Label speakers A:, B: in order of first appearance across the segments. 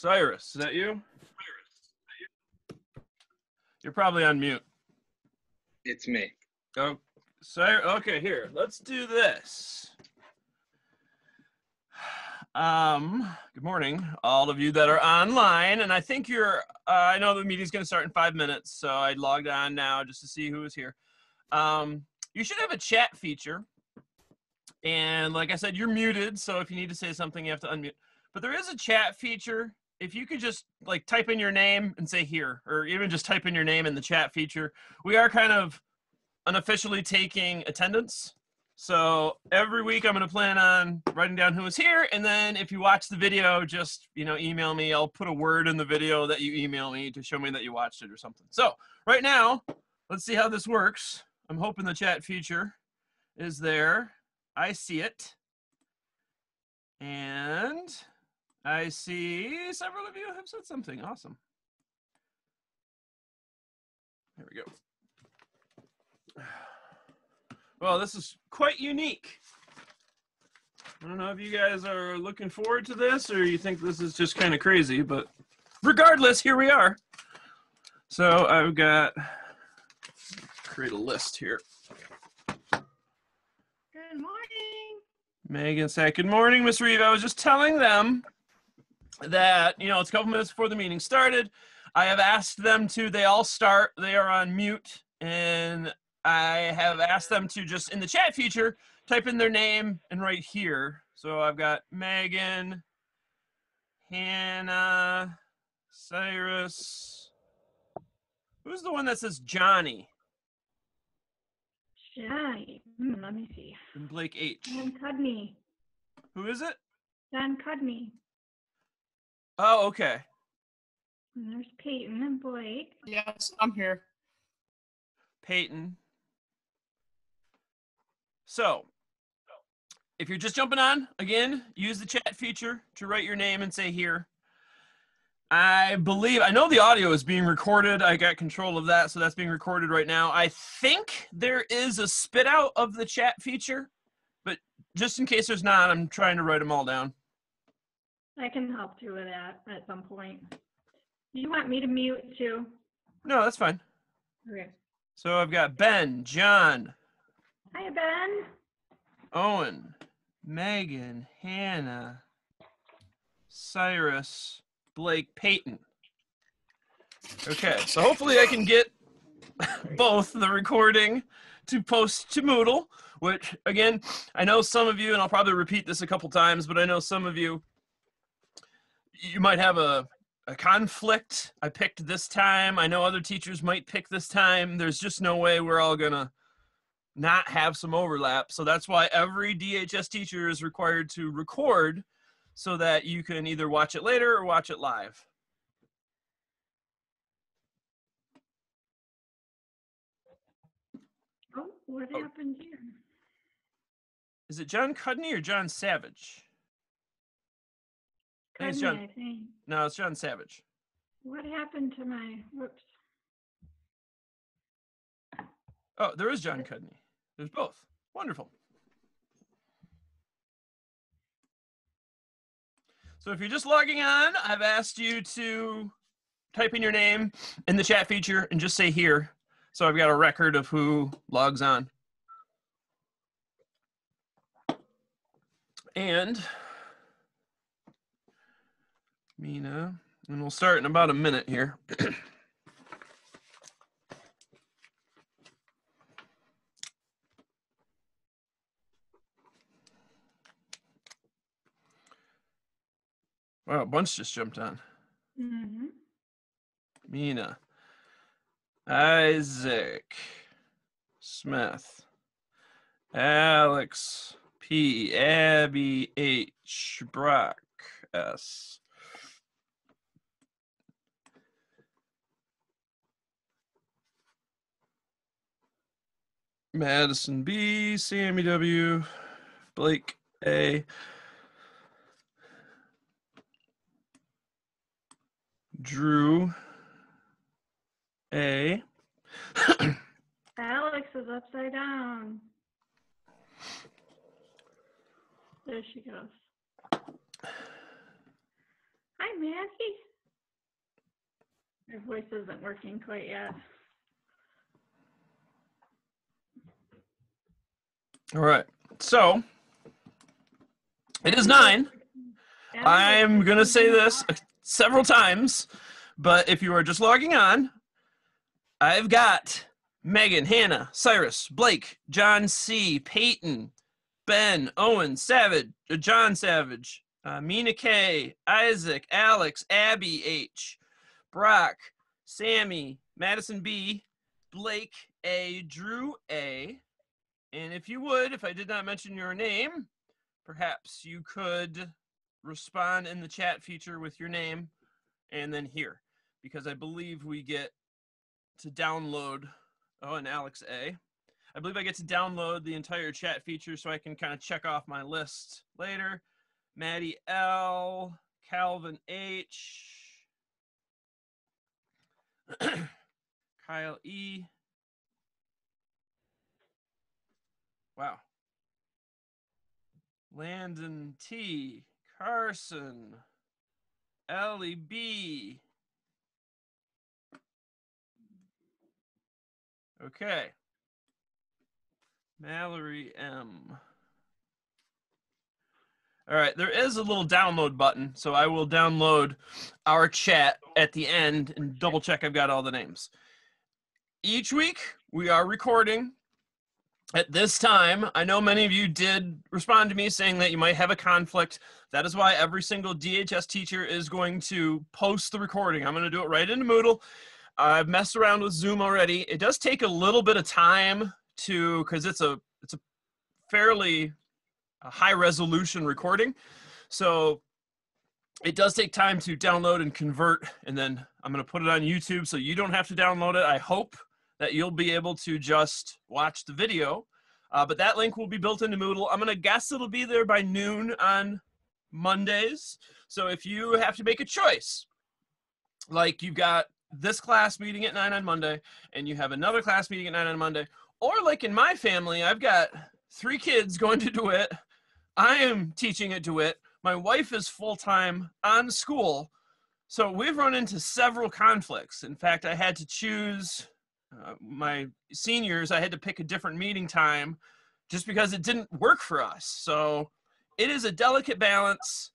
A: Cyrus, is that you? Cyrus. You're probably on mute.
B: It's me.
A: Oh, Cyrus. Okay, here. Let's do this. Um, good morning, all of you that are online, and I think you're. Uh, I know the meeting's going to start in five minutes, so I logged on now just to see who is here. Um, you should have a chat feature, and like I said, you're muted, so if you need to say something, you have to unmute. But there is a chat feature. If you could just like type in your name and say here, or even just type in your name in the chat feature, we are kind of unofficially taking attendance. So every week I'm going to plan on writing down who is here, and then if you watch the video, just you know email me. I'll put a word in the video that you email me to show me that you watched it or something. So right now, let's see how this works. I'm hoping the chat feature is there. I see it, and I see several of you have said something. Awesome. There we go. Well, this is quite unique. I don't know if you guys are looking forward to this or you think this is just kind of crazy, but regardless, here we are. So I've got create a list here.
C: Good morning.
A: Megan said, Good morning, Miss Reeve. I was just telling them that, you know, it's a couple minutes before the meeting started. I have asked them to, they all start, they are on mute, and I have asked them to just in the chat feature type in their name and right here. So I've got Megan, Hannah, Cyrus. Who's the one that says Johnny?
C: Johnny. Hmm, let me see.
A: And Blake H.
C: John Cudney.
A: Who is it?
C: John Cudney.
A: Oh, okay.
C: And there's Peyton and Blake.
D: Yes, I'm here.
A: Peyton. So, if you're just jumping on, again, use the chat feature to write your name and say here. I believe, I know the audio is being recorded. I got control of that, so that's being recorded right now. I think there is a spit out of the chat feature, but just in case there's not, I'm trying to write them all down.
C: I can help you with that at some point. Do you want me to mute too?
A: No, that's fine.
C: Okay.
A: So I've got Ben, John,
C: Hi, Ben.
A: Owen, Megan, Hannah, Cyrus, Blake, Peyton. Okay, so hopefully I can get both the recording to post to Moodle, which again, I know some of you, and I'll probably repeat this a couple times, but I know some of you, you might have a, a conflict. I picked this time. I know other teachers might pick this time. There's just no way we're all gonna not have some overlap. So that's why every DHS teacher is required to record so that you can either watch it later or watch it live.
C: Oh, what
A: Oh.
C: happened here?
A: Is it John Cudney or John Savage? I think it's John.
C: I think.
A: No, it's John Savage.
C: What happened to my, whoops.
A: Oh, there is John Cudney. There's both. Wonderful. So if you're just logging on, I've asked you to type in your name in the chat feature and just say here. So I've got a record of who logs on. And Mina, and we'll start in about a minute here. Wow, a bunch just jumped on.
C: Mm-hmm.
A: Mina, Isaac, Smith, Alex, P, Abby, H, Brock, S. Madison B, Sammy W, Blake A, Drew A.
C: Alex is upside down. There she goes. Hi, Nancy? Your voice isn't working quite yet.
A: All right. So it is nine. I'm going to say this several times, but if you are just logging on, I've got Megan, Hannah, Cyrus, Blake, John C., Peyton, Ben, Owen, Savage, uh, John Savage, uh, Mina K, Isaac, Alex, Abby H, Brock, Sammy, Madison B, Blake A, Drew A. And if you would, if I did not mention your name, perhaps you could respond in the chat feature with your name and then here, because I believe we get to download. Oh, and Alex A. I believe I get to download the entire chat feature so I can kind of check off my list later. Maddie L, Calvin H, Kyle E. Wow. Landon T, Carson, Ellie B. Okay. Mallory M. All right, there is a little download button, so I will download our chat at the end and double check I've got all the names. Each week, we are recording at this time. I know many of you did respond to me saying that you might have a conflict. That is why every single DHS teacher is going to post the recording. I'm going to do it right into Moodle. I've messed around with Zoom already. It does take a little bit of time to because it's a it's a fairly uh, high resolution recording, so it does take time to download and convert. And then I'm going to put it on YouTube, so you don't have to download it. I hope that you'll be able to just watch the video. Uh, but that link will be built into Moodle. I'm going to guess it'll be there by noon on Mondays. So if you have to make a choice, like you've got this class meeting at 9 on Monday, and you have another class meeting at 9 on Monday, or like in my family, I've got three kids going to DeWitt. I am teaching at DeWitt. My wife is full time on school. So we've run into several conflicts. In fact, I had to choose uh, my seniors, I had to pick a different meeting time just because it didn't work for us. So it is a delicate balance.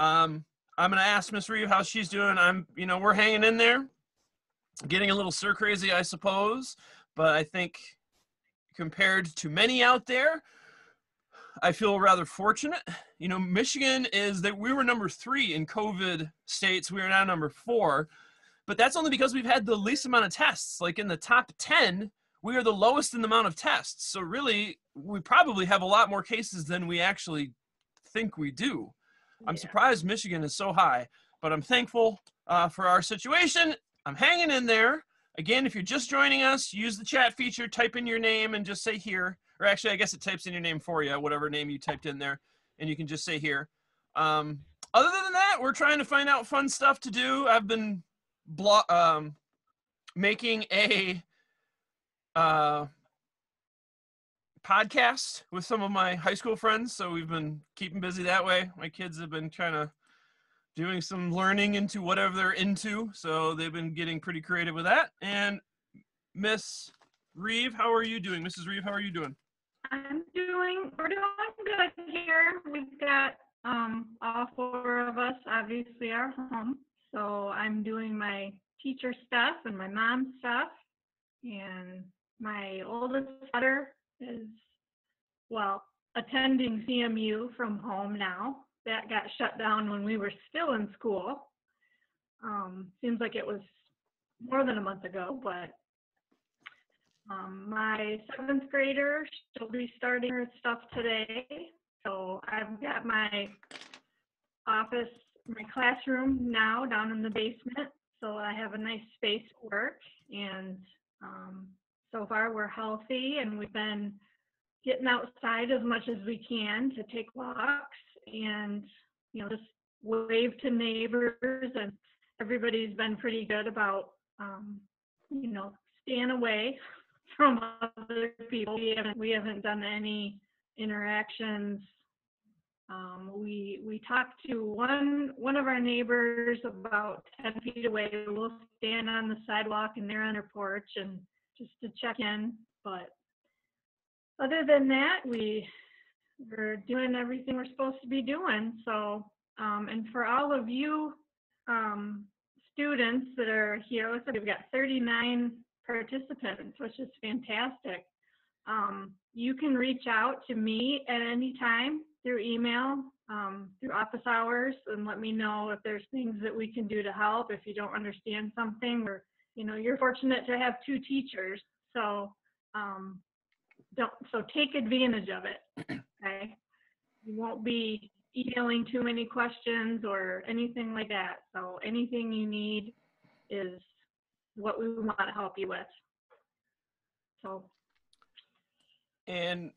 A: Um, I'm going to ask Miss Reeve how she's doing. I'm, you know, we're hanging in there, getting a little sir crazy, I suppose, but I think compared to many out there, I feel rather fortunate. You know, Michigan is that we were number three in COVID states. We are now number four, but that's only because we've had the least amount of tests. Like in the top 10, we are the lowest in the amount of tests. So really, we probably have a lot more cases than we actually think we do. I'm
C: Yeah.
A: surprised Michigan is so high, but I'm thankful uh, for our situation. I'm hanging in there. Again, if you're just joining us, use the chat feature, type in your name, and just say here. Or actually, I guess it types in your name for you, whatever name you typed in there, and you can just say here. Um, other than that, we're trying to find out fun stuff to do. I've been blo- um, making a uh, podcast with some of my high school friends, so we've been keeping busy that way. My kids have been kind of doing some learning into whatever they're into, so they've been getting pretty creative with that. And Miss Reeve, how are you doing? Mrs. Reeve, how are you doing?
C: I'm doing, we're doing good here. We've got, um, all four of us obviously are home. So I'm doing my teacher stuff and my mom stuff. And my oldest daughter is, well, attending CMU from home now. That got shut down when we were still in school. Um, seems like it was more than a month ago, but um, my seventh grader, she'll be starting her stuff today. So I've got my office, my classroom now down in the basement. So I have a nice space to work and, um, so far we're healthy and we've been getting outside as much as we can to take walks and, you know, just wave to neighbors and everybody's been pretty good about, um, you know, staying away from other people. We haven't, we haven't done any interactions Um, we we talked to one one of our neighbors about 10 feet away. We'll stand on the sidewalk and they're on their porch and just to check in. But other than that, we we're doing everything we're supposed to be doing. So um, and for all of you um, students that are here, we've got 39 participants, which is fantastic. Um, you can reach out to me at any time through email, um, through office hours, and let me know if there's things that we can do to help. If you don't understand something, or you know, you're fortunate to have two teachers, so um, don't so take advantage of it. Okay, you won't be emailing too many questions or anything like that. So anything you need is what we want to help you with. So
A: And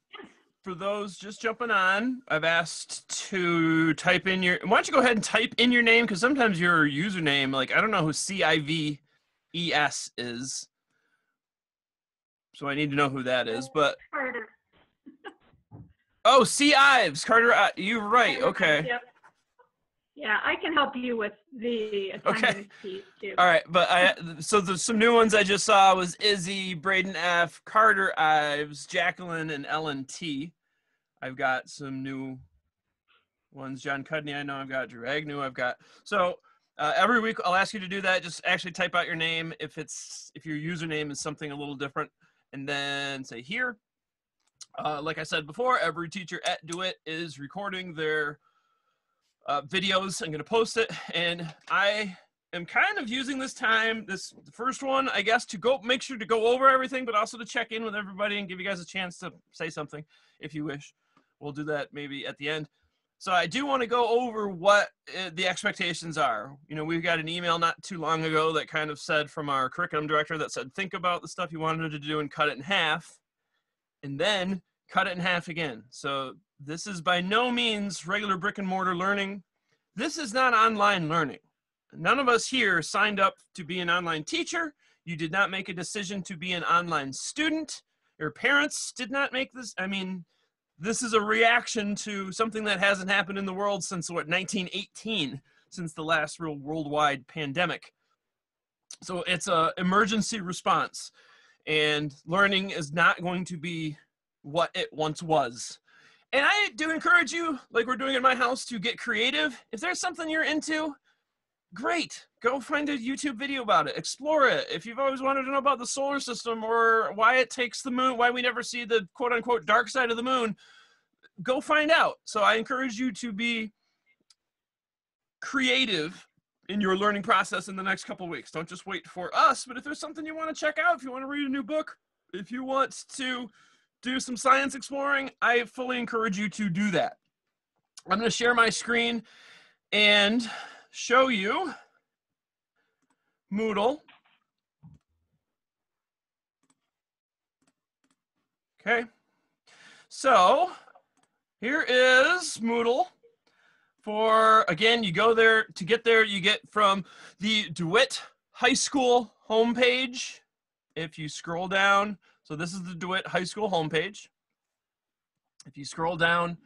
A: for those just jumping on, I've asked to type in your. Why don't you go ahead and type in your name? Because sometimes your username, like I don't know who C I V E S is, so I need to know who that is. But
C: Carter.
A: oh, C Ives Carter, uh, you're right. Okay.
C: Yep. Yeah, I can help you with the attendance piece too.
A: All right, but I so the some new ones I just saw was Izzy, Braden F, Carter Ives, Jacqueline, and Ellen T. I've got some new ones. John Cudney, I know I've got Drew Agnew. I've got so uh, every week I'll ask you to do that. Just actually type out your name if it's if your username is something a little different, and then say here. Uh, like I said before, every teacher at DeWitt is recording their uh, videos. I'm going to post it, and I am kind of using this time, this first one, I guess, to go make sure to go over everything, but also to check in with everybody and give you guys a chance to say something if you wish. We'll do that maybe at the end. So I do want to go over what uh, the expectations are. You know, we've got an email not too long ago that kind of said from our curriculum director that said, think about the stuff you wanted to do and cut it in half, and then cut it in half again. So this is by no means regular brick and mortar learning. This is not online learning. None of us here signed up to be an online teacher. You did not make a decision to be an online student. Your parents did not make this. I mean, this is a reaction to something that hasn't happened in the world since what 1918, since the last real worldwide pandemic. So it's a emergency response, and learning is not going to be what it once was. And I do encourage you, like we're doing in my house, to get creative. If there's something you're into, great. Go find a YouTube video about it. Explore it. If you've always wanted to know about the solar system or why it takes the moon, why we never see the quote unquote dark side of the moon, go find out. So I encourage you to be creative in your learning process in the next couple weeks. Don't just wait for us, but if there's something you want to check out, if you want to read a new book, if you want to do some science exploring, I fully encourage you to do that. I'm going to share my screen and show you Moodle. Okay, so here is Moodle. For again, you go there to get there, you get from the DeWitt High School homepage. If you scroll down, so this is the DeWitt High School homepage. If you scroll down,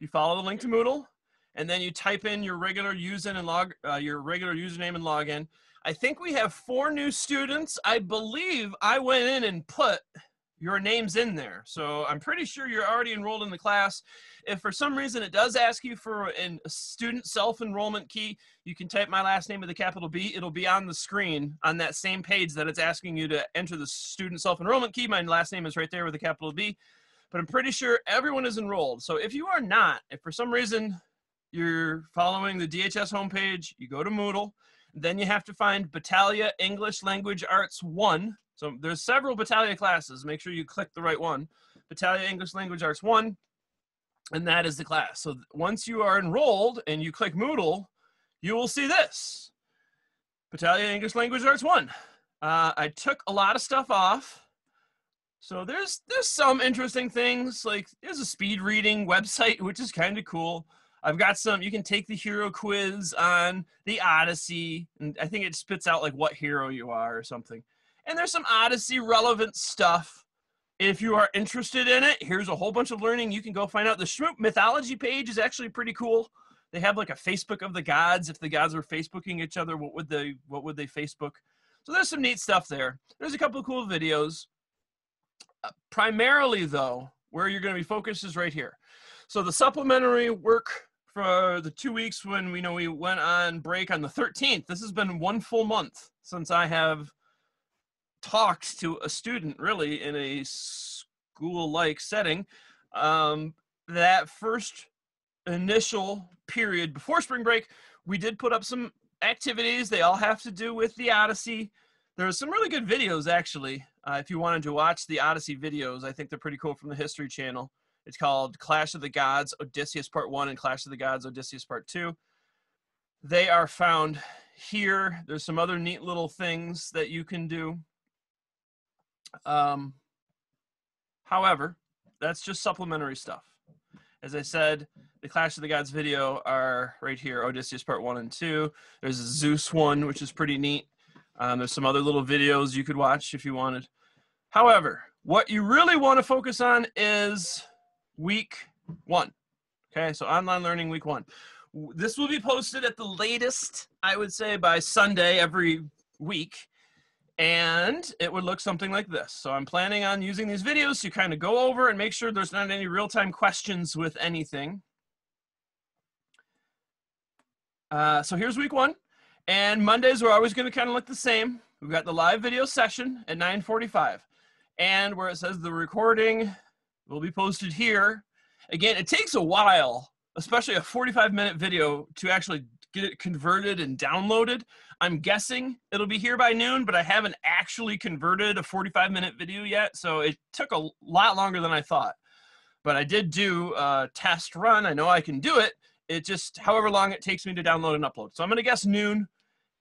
A: you follow the link to Moodle, and then you type in your regular username and log uh, your regular username and login. I think we have four new students. I believe I went in and put your names in there. So I'm pretty sure you're already enrolled in the class. If for some reason it does ask you for an, a student self-enrollment key, you can type my last name with a capital B. It'll be on the screen on that same page that it's asking you to enter the student self-enrollment key. My last name is right there with a capital B. But I'm pretty sure everyone is enrolled. So if you are not, if for some reason you're following the DHS homepage, you go to Moodle, then you have to find Battaglia English Language Arts 1. So there's several Battaglia classes. Make sure you click the right one. Battaglia English Language Arts 1, and that is the class. So once you are enrolled and you click Moodle, you will see this. Battaglia English Language Arts 1. Uh, I took a lot of stuff off. So there's there's some interesting things like there's a speed reading website which is kind of cool. I've got some. You can take the hero quiz on the Odyssey, and I think it spits out like what hero you are or something. And there's some Odyssey relevant stuff. If you are interested in it, here's a whole bunch of learning you can go find out. The Shmoop mythology page is actually pretty cool. They have like a Facebook of the gods. If the gods were Facebooking each other, what would they what would they Facebook? So there's some neat stuff there. There's a couple of cool videos. Uh, primarily though, where you're going to be focused is right here. So the supplementary work for the two weeks when we know we went on break on the 13th. This has been one full month since I have talked to a student really in a school-like setting. Um, that first initial period before spring break, we did put up some activities. They all have to do with the Odyssey. There's some really good videos actually. Uh, if you wanted to watch the Odyssey videos, I think they're pretty cool from the History Channel. It's called Clash of the Gods, Odysseus Part 1 and Clash of the Gods, Odysseus Part 2. They are found here. There's some other neat little things that you can do. Um, however, that's just supplementary stuff. As I said, the Clash of the Gods video are right here, Odysseus Part 1 and 2. There's a Zeus one, which is pretty neat. Um, there's some other little videos you could watch if you wanted. However, what you really want to focus on is week one. Okay, so online learning week one. This will be posted at the latest, I would say, by Sunday every week. And it would look something like this. So I'm planning on using these videos to kind of go over and make sure there's not any real-time questions with anything. Uh, so here's week one. And Mondays we're always going to kind of look the same. We've got the live video session at 945. And where it says the recording will be posted here. Again, it takes a while, especially a 45 minute video, to actually get it converted and downloaded. I'm guessing it'll be here by noon, but I haven't actually converted a 45 minute video yet. So it took a lot longer than I thought. But I did do a test run. I know I can do it. It just, however long it takes me to download and upload. So I'm going to guess noon.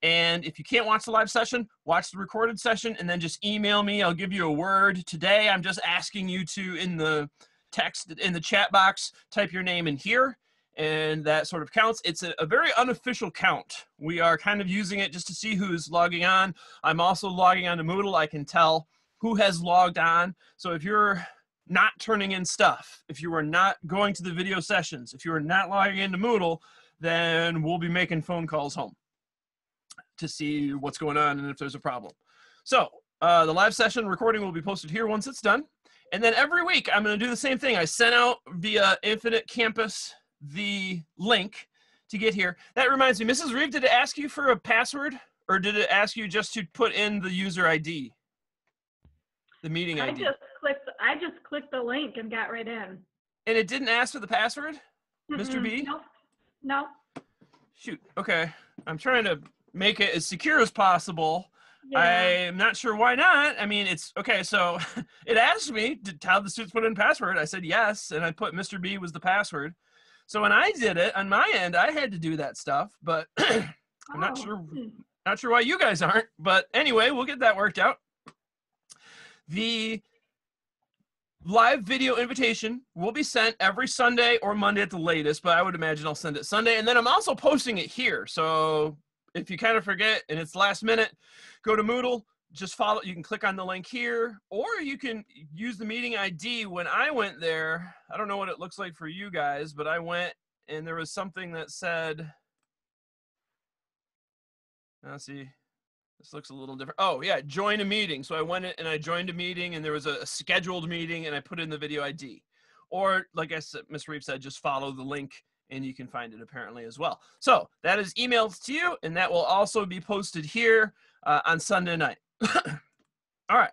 A: And if you can't watch the live session, watch the recorded session and then just email me. I'll give you a word. Today, I'm just asking you to, in the text, in the chat box, type your name in here. And that sort of counts. It's a, a very unofficial count. We are kind of using it just to see who's logging on. I'm also logging on to Moodle. I can tell who has logged on. So if you're not turning in stuff, if you are not going to the video sessions, if you are not logging into Moodle, then we'll be making phone calls home to see what's going on and if there's a problem. So uh, the live session recording will be posted here once it's done. And then every week I'm going to do the same thing. I sent out via Infinite Campus the link to get here. That reminds me, Mrs. Reeve, did it ask you for a password or did it ask you just to put in the user ID? The meeting
C: I
A: ID.
C: just clicked, I just clicked the link and got right in.
A: And it didn't ask for the password? Mr.
C: Mm-mm,
A: B?
C: Nope, nope.
A: Shoot. Okay. I'm trying to make it as secure as possible.
C: Yeah.
A: I'm not sure why not. I mean, it's okay. So it asked me, did how the students put in password? I said yes, and I put Mr. B was the password. So when I did it on my end, I had to do that stuff, but I'm not
C: Oh,
A: sure
C: hmm.
A: not sure why you guys aren't. But anyway, we'll get that worked out. The live video invitation will be sent every Sunday or Monday at the latest, but I would imagine I'll send it Sunday. And then I'm also posting it here. So if you kind of forget and it's last minute, go to Moodle, just follow. You can click on the link here, or you can use the meeting ID. When I went there, I don't know what it looks like for you guys, but I went and there was something that said, let's see, this looks a little different. Oh, yeah, join a meeting. So I went and I joined a meeting and there was a, scheduled meeting and I put in the video ID. Or, like I said, Ms. Reeve said, just follow the link and you can find it apparently as well. So that is emailed to you and that will also be posted here uh, on Sunday night. All right.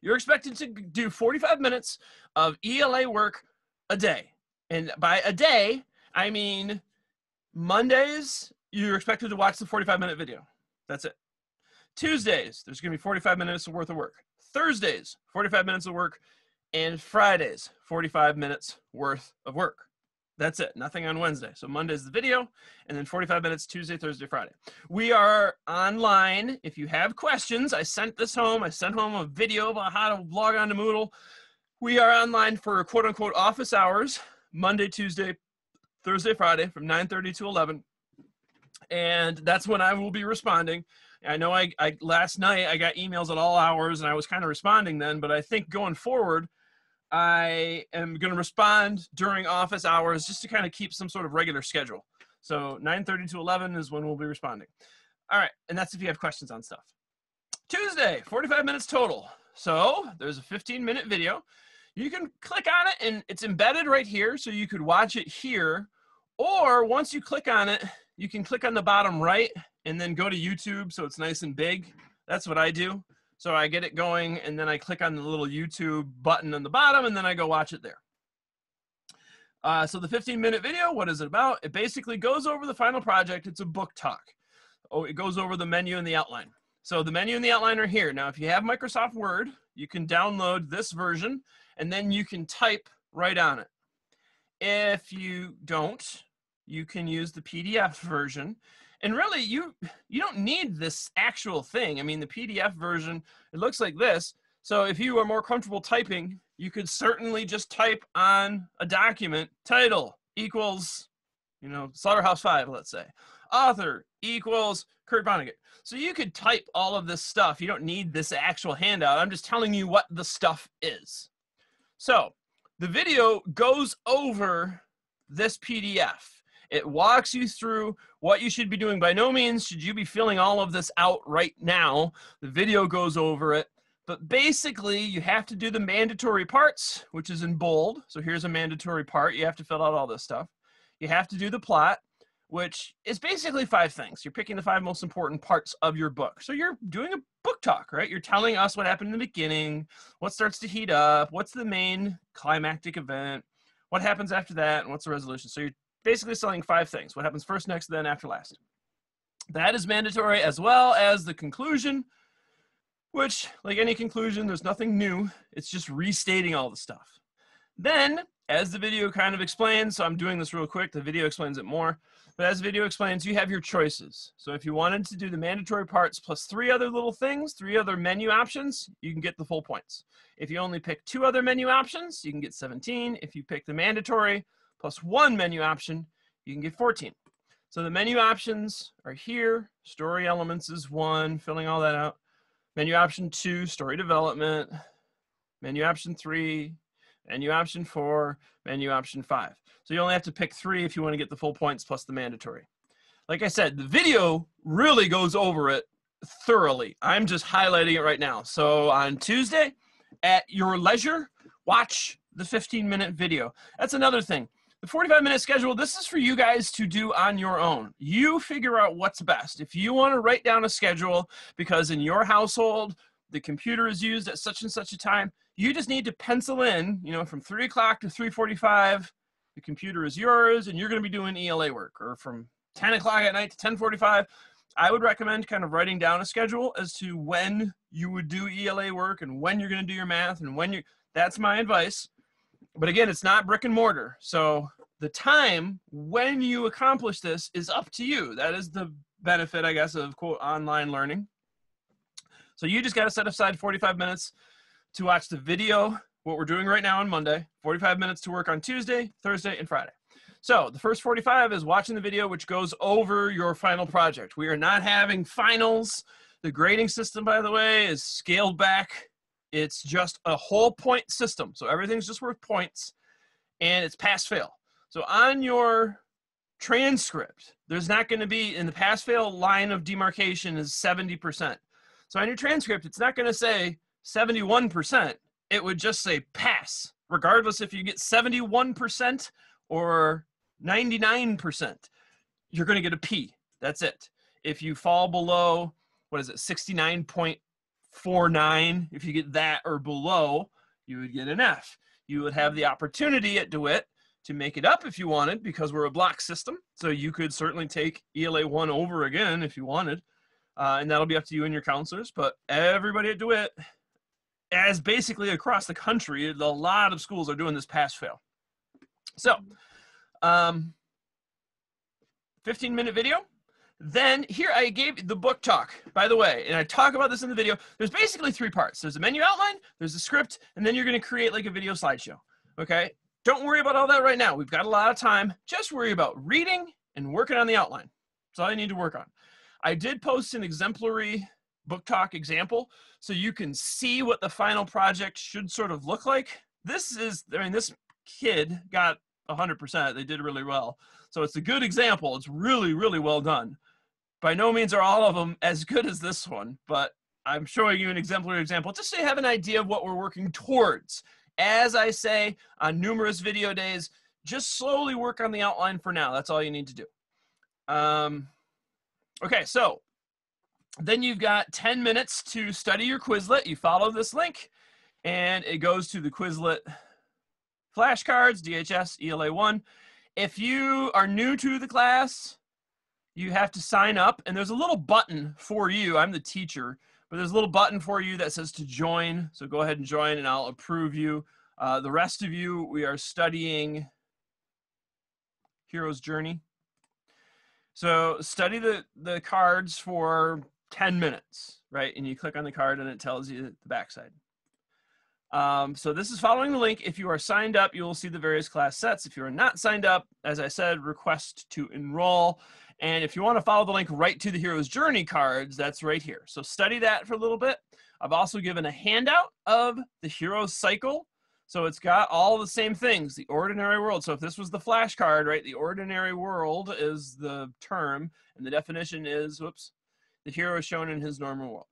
A: You're expected to do 45 minutes of ELA work a day. And by a day, I mean Mondays, you're expected to watch the 45 minute video. That's it. Tuesdays, there's going to be 45 minutes worth of work. Thursdays, 45 minutes of work. And Fridays, 45 minutes worth of work. That's it. Nothing on Wednesday. So Monday's the video, and then 45 minutes Tuesday, Thursday, Friday. We are online. If you have questions, I sent this home. I sent home a video about how to log on to Moodle. We are online for quote unquote office hours, Monday, Tuesday, Thursday, Friday from 9:30 to 11. and that's when I will be responding. I know I, I last night I got emails at all hours and I was kind of responding then, but I think going forward, I am going to respond during office hours just to kind of keep some sort of regular schedule. So 9:30 to 11 is when we'll be responding. All right, and that's if you have questions on stuff. Tuesday, 45 minutes total. So there's a 15 minute video. You can click on it and it's embedded right here, so you could watch it here. Or once you click on it, you can click on the bottom right and then go to YouTube so it's nice and big. That's what I do. So I get it going and then I click on the little YouTube button on the bottom and then I go watch it there. Uh, so the 15 minute video, what is it about? It basically goes over the final project. It's a book talk. Oh, it goes over the menu and the outline. So the menu and the outline are here. Now, if you have Microsoft Word, you can download this version and then you can type right on it. If you don't, you can use the PDF version. And really, you you don't need this actual thing. I mean, the PDF version, it looks like this. So if you are more comfortable typing, you could certainly just type on a document title equals, you know, Slaughterhouse 5, let's say. Author equals Kurt Vonnegut. So you could type all of this stuff. You don't need this actual handout. I'm just telling you what the stuff is. So the video goes over this PDF. It walks you through what you should be doing. By no means should you be filling all of this out right now. The video goes over it. But basically, you have to do the mandatory parts, which is in bold. So here's a mandatory part. You have to fill out all this stuff. You have to do the plot, which is basically five things. You're picking the five most important parts of your book. So you're doing a book talk, right? You're telling us what happened in the beginning, what starts to heat up, what's the main climactic event, what happens after that, and what's the resolution. So you're basically selling five things what happens first, next, then, after last. That is mandatory, as well as the conclusion, which, like any conclusion, there's nothing new. It's just restating all the stuff. Then, as the video kind of explains, so I'm doing this real quick, the video explains it more, but as the video explains, you have your choices. So if you wanted to do the mandatory parts plus three other little things, three other menu options, you can get the full points. If you only pick two other menu options, you can get 17. If you pick the mandatory plus one menu option, you can get 14. So the menu options are here. Story elements is one, filling all that out. Menu option two, story development. Menu option three, menu option four, menu option five. So you only have to pick three if you want to get the full points plus the mandatory. Like I said, the video really goes over it thoroughly. I'm just highlighting it right now. So on Tuesday, at your leisure, watch the 15 minute video. That's another thing the 45 minute schedule, this is for you guys to do on your own. You figure out what's best. If you want to write down a schedule because in your household, the computer is used at such and such a time, you just need to pencil in, you know, from three o'clock to 345, the computer is yours and you're going to be doing ELA work or from 10 o'clock at night to 1045. I would recommend kind of writing down a schedule as to when you would do ELA work and when you're going to do your math and when you that's my advice but again, it's not brick and mortar. So the time when you accomplish this is up to you. That is the benefit, I guess, of quote online learning. So you just got to set aside 45 minutes to watch the video, what we're doing right now on Monday, 45 minutes to work on Tuesday, Thursday, and Friday. So the first 45 is watching the video, which goes over your final project. We are not having finals. The grading system, by the way, is scaled back it's just a whole point system. So everything's just worth points and it's pass fail. So on your transcript, there's not going to be in the pass fail line of demarcation is 70%. So on your transcript, it's not going to say 71%. It would just say pass, regardless if you get 71% or 99%. You're going to get a P. That's it. If you fall below, what is it, 69.49. If you get that or below, you would get an F. You would have the opportunity at DeWitt to make it up if you wanted because we're a block system. So you could certainly take ELA one over again if you wanted. Uh, and that'll be up to you and your counselors. But everybody at DeWitt, as basically across the country, a lot of schools are doing this pass fail. So, um, 15 minute video. Then here I gave the book talk, by the way, and I talk about this in the video. There's basically three parts. There's a menu outline, there's a script, and then you're going to create like a video slideshow. Okay. Don't worry about all that right now. We've got a lot of time. Just worry about reading and working on the outline. That's all you need to work on. I did post an exemplary book talk example so you can see what the final project should sort of look like. This is, I mean, this kid got 100%. They did really well. So it's a good example. It's really, really well done. By no means are all of them as good as this one, but I'm showing you an exemplary example just so you have an idea of what we're working towards. As I say on numerous video days, just slowly work on the outline for now. That's all you need to do. Um, okay, so then you've got 10 minutes to study your Quizlet. You follow this link, and it goes to the Quizlet flashcards, DHS, ELA 1. If you are new to the class, you have to sign up, and there's a little button for you. I'm the teacher, but there's a little button for you that says to join. So go ahead and join, and I'll approve you. Uh, the rest of you, we are studying Hero's Journey. So study the, the cards for 10 minutes, right? And you click on the card and it tells you the backside. Um, so this is following the link. If you are signed up, you will see the various class sets. If you are not signed up, as I said, request to enroll. And if you want to follow the link right to the Hero's Journey cards, that's right here. So study that for a little bit. I've also given a handout of the Hero's Cycle. So it's got all the same things, the ordinary world. So if this was the flashcard, right, the ordinary world is the term, and the definition is, whoops, the hero shown in his normal world,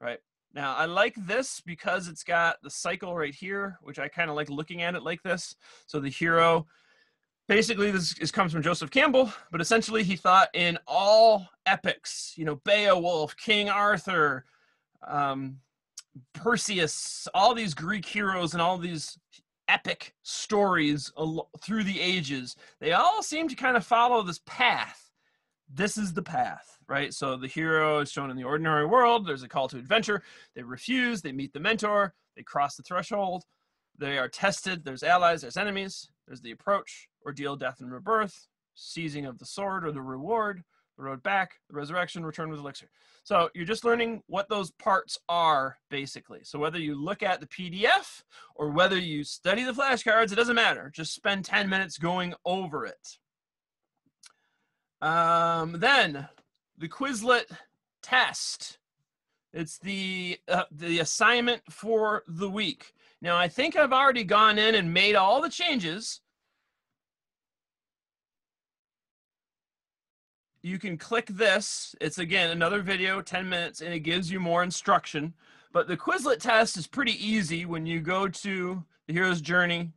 A: right? Now, I like this because it's got the cycle right here, which I kind of like looking at it like this. So the hero, basically this is, comes from Joseph Campbell, but essentially he thought in all epics, you know, Beowulf, King Arthur, um, Perseus, all these Greek heroes and all these epic stories through the ages, they all seem to kind of follow this path. This is the path right? So the hero is shown in the ordinary world. There's a call to adventure. They refuse. They meet the mentor. They cross the threshold. They are tested. There's allies. There's enemies. There's the approach, ordeal, death, and rebirth, seizing of the sword or the reward, the road back, the resurrection, return with elixir. So you're just learning what those parts are, basically. So whether you look at the PDF or whether you study the flashcards, it doesn't matter. Just spend 10 minutes going over it. Um, then the Quizlet test. It's the uh, the assignment for the week. Now I think I've already gone in and made all the changes. You can click this. It's again another video, 10 minutes, and it gives you more instruction. But the Quizlet test is pretty easy when you go to the hero's journey.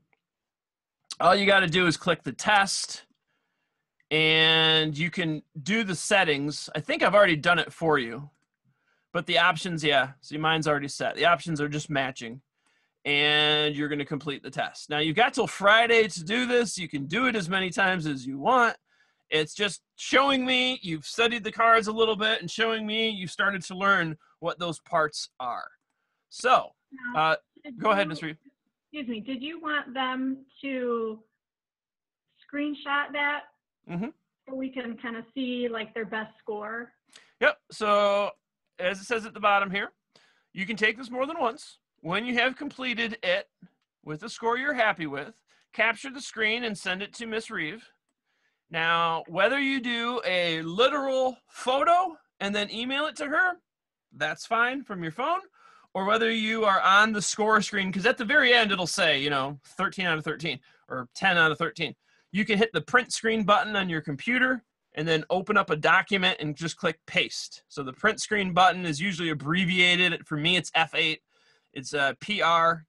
A: All you got to do is click the test and you can do the settings. I think I've already done it for you, but the options, yeah, see mine's already set. The options are just matching and you're going to complete the test. Now you've got till Friday to do this. You can do it as many times as you want. It's just showing me you've studied the cards a little bit and showing me you've started to learn what those parts are. So, uh, go ahead, Ms. Reeve.
C: Excuse me. Did you want them to screenshot that
A: Mm-hmm.
C: So we can kind of see like their best score.
A: Yep. So as it says at the bottom here, you can take this more than once. When you have completed it with a score you're happy with, capture the screen and send it to Miss Reeve. Now, whether you do a literal photo and then email it to her, that's fine from your phone, or whether you are on the score screen, because at the very end it'll say, you know, 13 out of 13 or 10 out of 13 you can hit the print screen button on your computer and then open up a document and just click paste. So the print screen button is usually abbreviated. For me, it's F8. It's uh, P-R-T-S-C-N.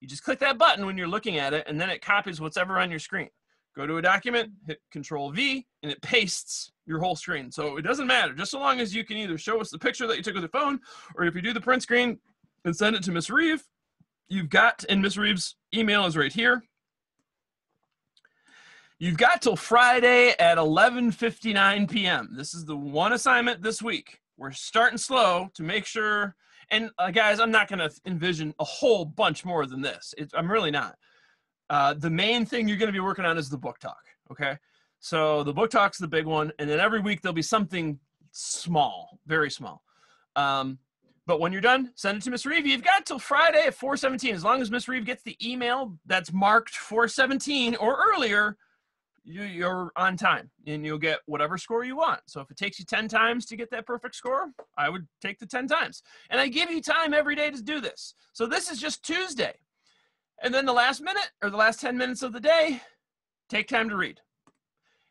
A: You just click that button when you're looking at it, and then it copies whatever on your screen. Go to a document, hit Control V, and it pastes your whole screen. So it doesn't matter, just so long as you can either show us the picture that you took with your phone, or if you do the print screen and send it to Miss Reeve, you've got, and Miss Reeve's email is right here. You've got till Friday at 11:59 p.m. This is the one assignment this week. We're starting slow to make sure. And uh, guys, I'm not to envision a whole bunch more than this. It, I'm really not. Uh, the main thing you're going to be working on is the book talk. Okay, so the book talk's the big one, and then every week there'll be something small, very small. Um, but when you're done, send it to Miss Reeve. You've got till Friday at 4:17. As long as Miss Reeve gets the email that's marked 4:17 or earlier, you, you're on time and you'll get whatever score you want. So if it takes you 10 times to get that perfect score, I would take the 10 times. And I give you time every day to do this. So this is just Tuesday. And then the last minute or the last 10 minutes of the day, take time to read.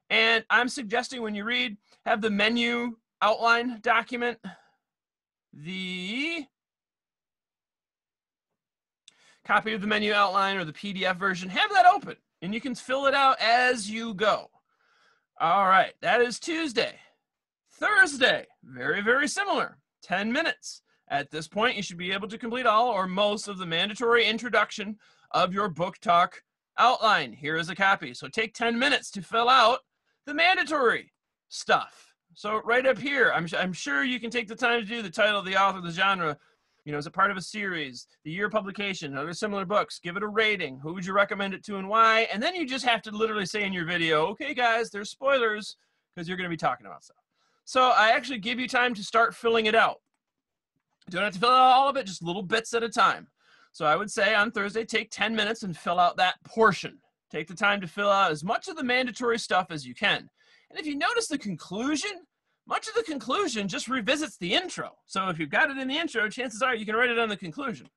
A: And I'm suggesting when you read, have the menu outline document, the copy of the menu outline or the PDF version, have that open and you can fill it out as you go. All right, that is Tuesday. Thursday, very, very similar, 10 minutes. At this point, you should be able to complete all or most of the mandatory introduction of your book talk outline. Here is a copy. So take 10 minutes to fill out the mandatory stuff. So right up here, I'm, I'm sure you can take the time to do the title, the author, the genre, you know, as a part of a series, the year publication, other similar books, give it a rating. Who would you recommend it to and why? And then you just have to literally say in your video, okay, guys, there's spoilers because you're going to be talking about stuff. So I actually give you time to start filling it out. You don't have to fill out all of it, just little bits at a time. So I would say on Thursday, take 10 minutes and fill out that portion. Take the time to fill out as much of the mandatory stuff as you can. And if you notice the conclusion, much of the conclusion just revisits the intro. So if you've got it in the intro, chances are you can write it on the conclusion.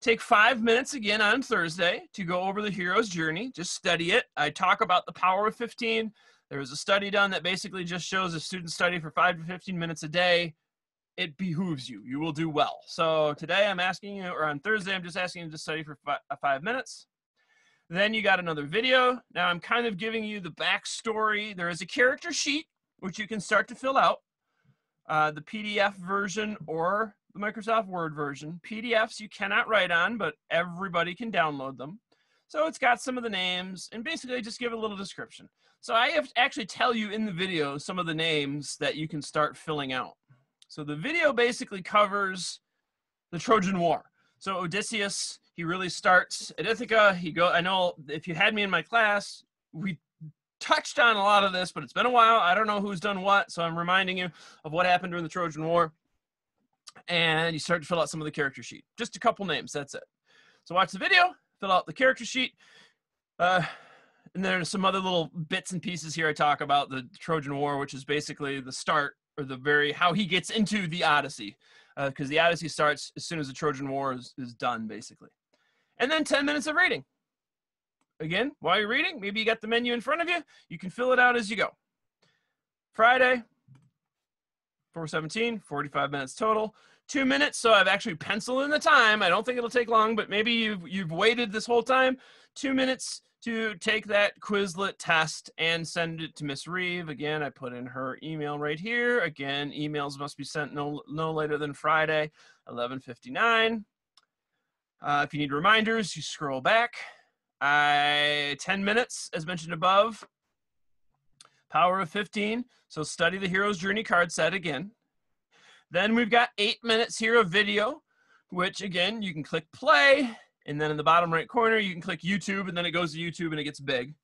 A: Take five minutes again on Thursday to go over the hero's journey. Just study it. I talk about the power of 15. There was a study done that basically just shows if students study for five to 15 minutes a day. It behooves you. You will do well. So today I'm asking you, or on Thursday, I'm just asking you to study for five, uh, five minutes. Then you got another video. Now I'm kind of giving you the backstory. There is a character sheet which you can start to fill out. Uh, the PDF version or the Microsoft Word version. PDFs you cannot write on, but everybody can download them. So it's got some of the names and basically just give a little description. So I have to actually tell you in the video some of the names that you can start filling out. So the video basically covers the Trojan War. So Odysseus, he really starts at Ithaca. He go. I know if you had me in my class, we touched on a lot of this, but it's been a while. I don't know who's done what, so I'm reminding you of what happened during the Trojan War. And you start to fill out some of the character sheet. Just a couple names, that's it. So watch the video, fill out the character sheet. Uh, and there's some other little bits and pieces here I talk about the Trojan War, which is basically the start or the very how he gets into the Odyssey, because uh, the Odyssey starts as soon as the Trojan War is, is done, basically. And then 10 minutes of reading again, while you're reading, maybe you got the menu in front of you, you can fill it out as you go. Friday, 417, 45 minutes total. Two minutes, so I've actually penciled in the time. I don't think it'll take long, but maybe you've you've waited this whole time. Two minutes to take that Quizlet test and send it to Miss Reeve. Again, I put in her email right here. Again, emails must be sent no no later than Friday, 11:59. Uh, if you need reminders, you scroll back. I 10 minutes, as mentioned above. Power of 15. So study the hero's journey card set again. Then we've got eight minutes here of video, which again, you can click play. And then in the bottom right corner, you can click YouTube and then it goes to YouTube and it gets big.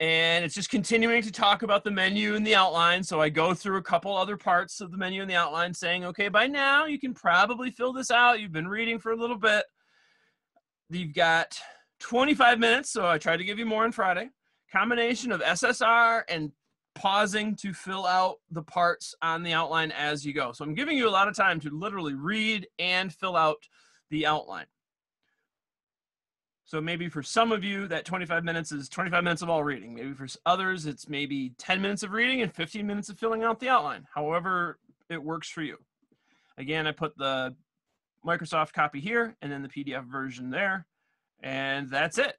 A: And it's just continuing to talk about the menu and the outline. So I go through a couple other parts of the menu and the outline saying, okay, by now you can probably fill this out. You've been reading for a little bit. You've got 25 minutes, so I tried to give you more on Friday. Combination of SSR and pausing to fill out the parts on the outline as you go. So I'm giving you a lot of time to literally read and fill out the outline. So maybe for some of you, that 25 minutes is 25 minutes of all reading. Maybe for others, it's maybe 10 minutes of reading and 15 minutes of filling out the outline, however it works for you. Again, I put the Microsoft copy here and then the PDF version there and that's it.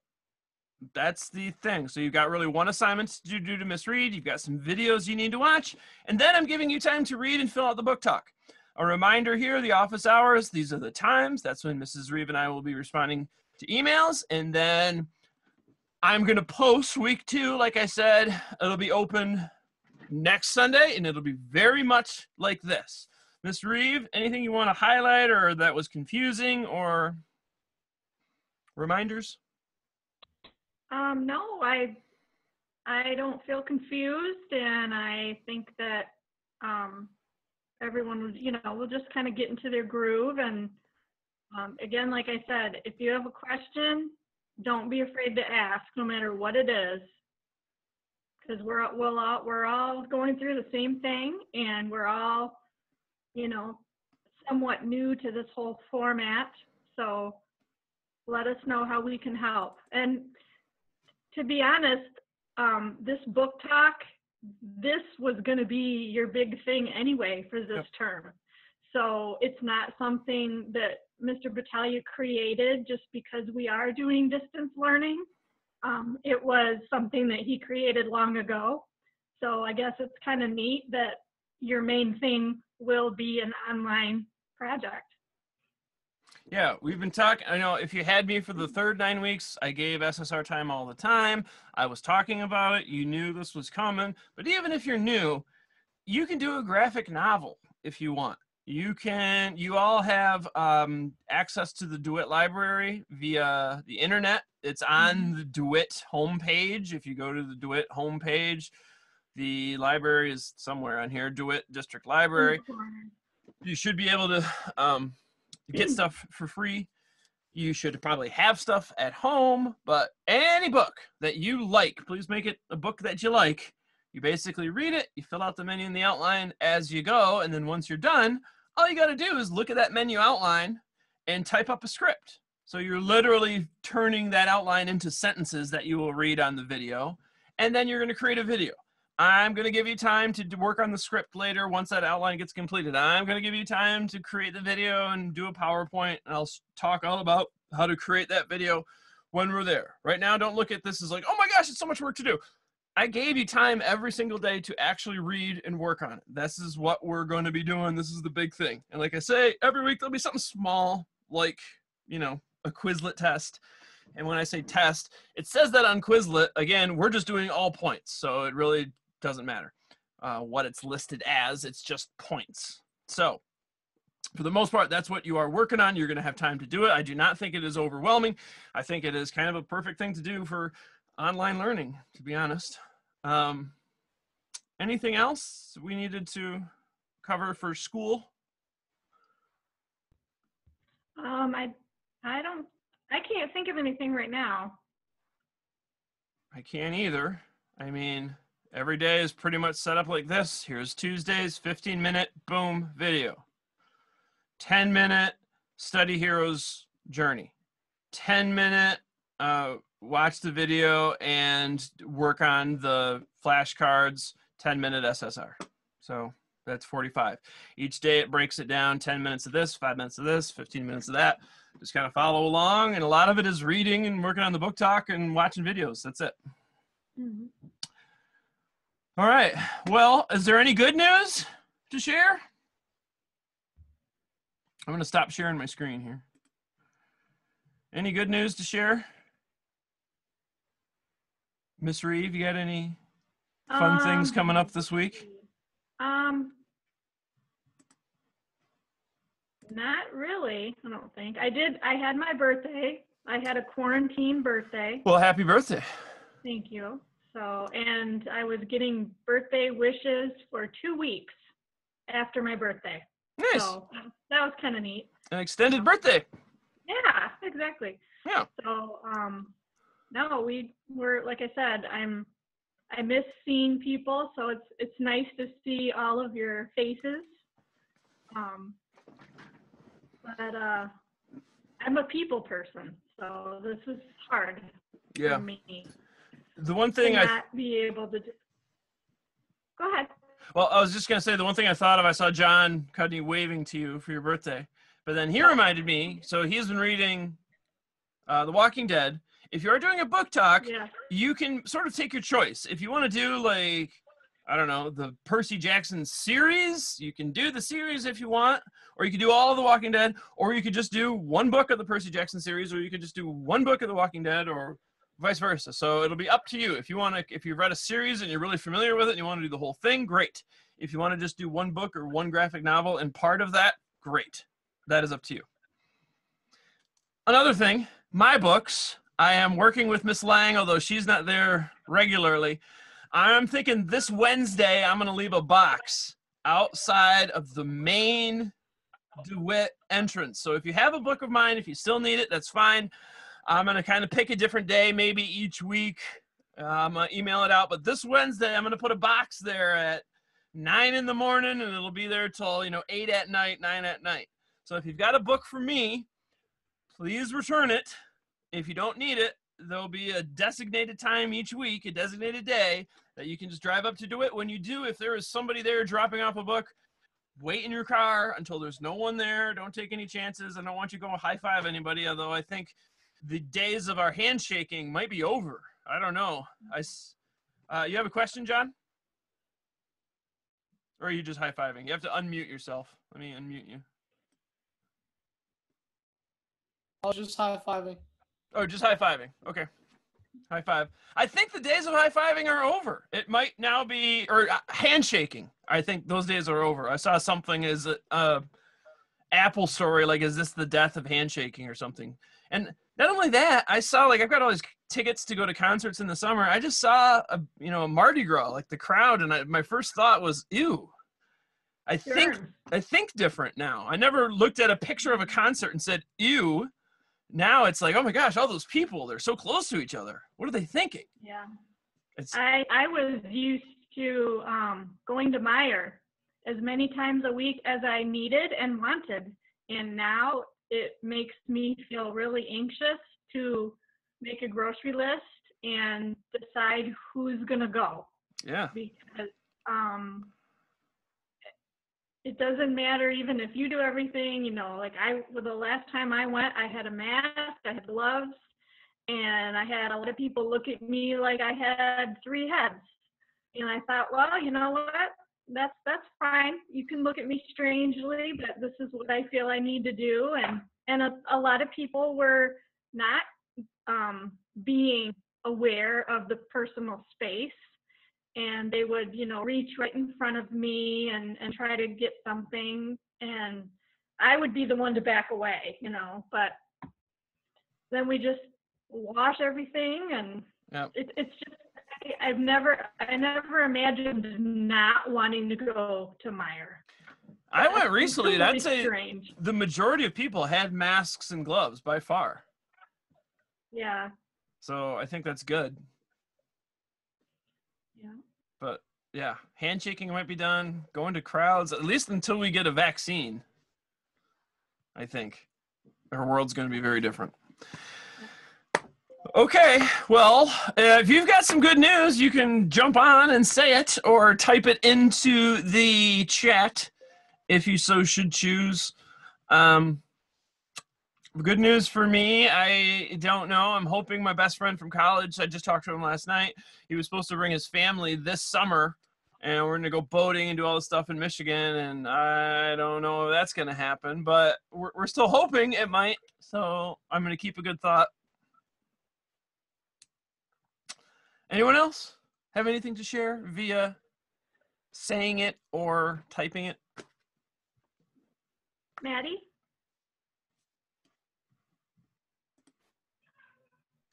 A: That's the thing. So you've got really one assignment to do to Miss Reeve you've got some videos you need to watch and then i'm giving you time to read and fill out the book talk. A reminder here the office hours these are the times. That's when mrs reeve and i will be responding to emails and then i'm going to post week two like i said it'll be open next sunday and it'll be very much like this miss reeve anything you want to highlight or that was confusing or reminders?
C: Um, no, I I don't feel confused, and I think that um, everyone you know, will just kind of get into their groove. And um, again, like I said, if you have a question, don't be afraid to ask, no matter what it is. because we're we'll all, we're all going through the same thing, and we're all, you know, somewhat new to this whole format. So let us know how we can help. And to be honest, um, this book talk, this was going to be your big thing anyway for this
A: Yep.
C: term. So it's not something that Mr. Battaglia created just because we are doing distance learning. Um, it was something that he created long ago. So I guess it's kind of neat that your main thing will be an online project.
A: Yeah, we've been talking. I know if you had me for the third nine weeks, I gave SSR time all the time. I was talking about it. You knew this was coming. But even if you're new, you can do a graphic novel if you want. You can, you all have um, access to the DeWitt library via the internet. It's on the DeWitt homepage. If you go to the DeWitt homepage, the library is somewhere on here, DeWitt District Library you should be able to um, get stuff for free. You should probably have stuff at home, but any book that you like, please make it a book that you like. You basically read it, you fill out the menu and the outline as you go, and then once you're done, all you got to do is look at that menu outline and type up a script. So you're literally turning that outline into sentences that you will read on the video, and then you're going to create a video. I'm going to give you time to work on the script later once that outline gets completed. I'm going to give you time to create the video and do a PowerPoint, and I'll talk all about how to create that video when we're there. Right now, don't look at this as like, oh my gosh, it's so much work to do. I gave you time every single day to actually read and work on it. This is what we're going to be doing. This is the big thing. And like I say, every week there'll be something small, like, you know, a Quizlet test. And when I say test, it says that on Quizlet. Again, we're just doing all points. So it really doesn't matter uh, what it's listed as, it's just points. So, for the most part, that's what you are working on. You're going to have time to do it. I do not think it is overwhelming. I think it is kind of a perfect thing to do for online learning, to be honest. Um, anything else we needed to cover for school?
C: Um, I, I don't, I can't think of anything right now.
A: I can't either. I mean, every day is pretty much set up like this. Here's Tuesday's 15 minute boom video, 10 minute study heroes journey, 10 minute uh, watch the video and work on the flashcards, 10 minute SSR. So that's 45. Each day it breaks it down 10 minutes of this, five minutes of this, 15 minutes of that. Just kind of follow along. And a lot of it is reading and working on the book talk and watching videos. That's it.
C: Mhm.
A: All right. Well, is there any good news to share? I'm going to stop sharing my screen here. Any good news to share? Miss Reeve, you got any fun things
C: Um,
A: coming up this week?
C: Um, not really. I don't think I did. I had my birthday. I had a quarantine birthday.
A: Well, happy birthday.
C: Thank you. So, and I was getting birthday wishes for two weeks after my birthday.
A: Nice.
C: So that was kind of neat.
A: An extended birthday.
C: Yeah, exactly.
A: Yeah.
C: So, um, no, we were like I said, I'm I miss seeing people, so it's it's nice to see all of your faces. Um, but uh, I'm a people person, so this is hard
A: Yeah.
C: for me
A: The one thing I
C: not be able to. Do... Go ahead.
A: Well, I was just gonna say the one thing I thought of. I saw John Cudney waving to you for your birthday, but then he reminded me. So he's been reading uh, The Walking Dead. If you are doing a book talk,
C: Yeah.
A: you can sort of take your choice. If you want to do like I don't know the Percy Jackson series, you can do the series if you want, or you could do all of The Walking Dead, or you could just do one book of the Percy Jackson series, or you could just do one book of The Walking Dead, or vice versa. So it'll be up to you. If you want to, if you've read a series and you're really familiar with it and you want to do the whole thing, great. If you want to just do one book or one graphic novel and part of that, great. That is up to you. Another thing, my books. I am working with Miss Lang, although she's not there regularly. I'm thinking this Wednesday I'm going to leave a box outside of the main DeWitt entrance. So if you have a book of mine, if you still need it, that's fine. I'm going to kind of pick a different day, maybe each week, I'm gonna email it out. But this Wednesday, I'm gonna put a box there at nine in the morning, and it'll be there till you know eight at night, nine at night. So if you've got a book for me, please return it. If you don't need it, there'll be a designated time each week, a designated day that you can just drive up to do it. When you do, if there is somebody there dropping off a book, wait in your car until there's no one there. Don't take any chances. I don't want you to go high five anybody, although I think the days of our handshaking might be over. I don't know. I, uh, you have a question, John? Or are you just high fiving? You have to unmute yourself. Let me unmute you.
D: I was just high fiving.
A: Oh, just high fiving. Okay. High five. I think the days of high fiving are over. It might now be, or uh, handshaking. I think those days are over. I saw something as a, a Apple story, like, is this the death of handshaking or something? And not only that, I saw, like, I've got all these tickets to go to concerts in the summer. I just saw, a, you know, a Mardi Gras, like the crowd, and I, my first thought was, ew. I think I think different now. I never looked at a picture of a concert and said, ew. Now it's like, oh my gosh, all those people, they're so close to each other. What are they thinking?
C: Yeah.
A: It's
C: I, I was used to um, going to Meijer as many times a week as I needed and wanted. And now it makes me feel really anxious to make a grocery list and decide who's going to go
A: yeah.
C: because um, it doesn't matter even if you do everything, you know, like I, the last time I went, I had a mask, I had gloves, and I had a lot of people look at me like I had three heads. And I thought, well, you know what? That's that's fine. You can look at me strangely, but this is what I feel I need to do. And and a, a lot of people were not um, being aware of the personal space and they would you know reach right in front of me and and try to get something and i would be the one to back away you know but then we just wash everything and
A: Yep.
C: it, it's just i've never i never imagined not wanting to go to Meijer
A: I went recently,
C: really
A: I'd say
C: strange
A: the majority of people had masks and gloves by far.
C: yeah
A: So I think that's good. But yeah, handshaking might be done. Going to crowds, at least until we get a vaccine. I think our world's going to be very different. Okay, well, if you've got some good news, you can jump on and say it or type it into the chat if you so should choose. Um, good news for me, I don't know. I'm hoping my best friend from college, I just talked to him last night. He was supposed to bring his family this summer, and we're going to go boating and do all this stuff in Michigan. And I don't know if that's going to happen, but we're, we're still hoping it might. So I'm going to keep a good thought. Anyone else have anything to share via saying it or typing it?
C: maddie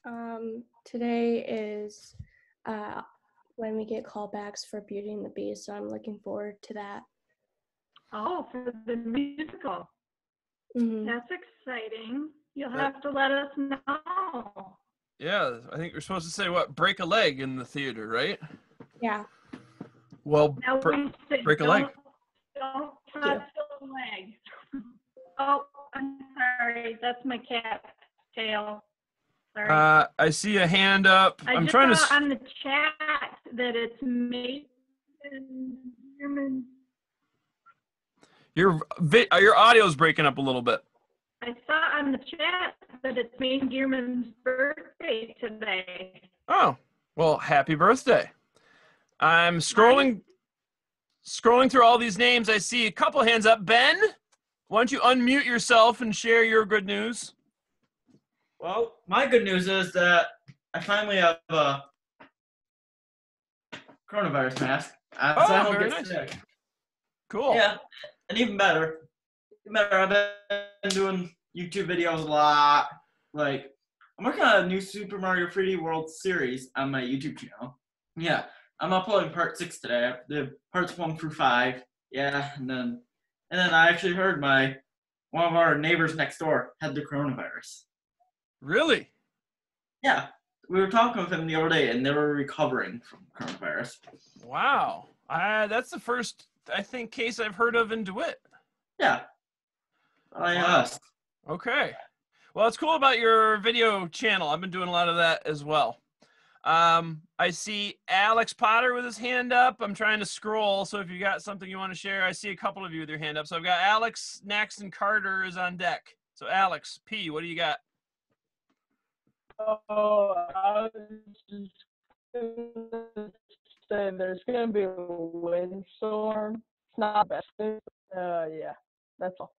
E: Um, today is uh, when we get callbacks for Beauty and the Beast, so I'm looking forward to that.
C: oh for the musical
E: hmm
C: that's exciting you'll
A: That-
C: have to let us know
A: Yeah, I think you're supposed to say what? Break a leg in the theater, right?
E: Yeah.
A: Well,
C: Now
A: br-
C: we say
A: break a leg.
C: Don't, don't touch the leg. Oh, I'm sorry. That's my cat tail. Sorry.
A: uh, I see a hand up.
C: I
A: I'm
C: just
A: trying to.
C: on the chat that it's Mason Gearman.
A: Your vi- uh, your audio's breaking up a little bit.
C: I saw on the chat that it's Mason Gearman's birthday today.
A: Oh, well, happy birthday. I'm scrolling scrolling through all these names. I see a couple hands up. Ben, why don't you unmute yourself and share your good news?
F: Well, my good news is that I finally have a coronavirus mask. Uh, so I
A: Oh,
F: don't get
A: nice.
F: sick.
A: Cool.
F: Yeah, and even better, even better, I've been doing YouTube videos a lot. Like, I'm working on a new Super Mario 3D World series on my YouTube channel. Yeah, I'm uploading part six today. The parts one through five. Yeah, and then and then I actually heard my one of our neighbors next door had the coronavirus.
A: Really?
F: Yeah, we were talking with him the other day, and they were recovering from coronavirus.
A: Wow. Uh, that's the first, I think, case I've heard of in DeWitt.
F: Yeah. I
A: Wow.
F: asked.
A: Okay. Well, it's cool about your video channel. I've been doing a lot of that as well. Um, I see Alex Potter with his hand up. I'm trying to scroll, so if you got something you want to share, I see a couple of you with your hand up. So I've got Alex, Nax, and Carter is on deck. So Alex, P, what do you got?
D: Oh, I was just gonna say there's gonna be a windstorm. It's not best. Uh, yeah, that's all.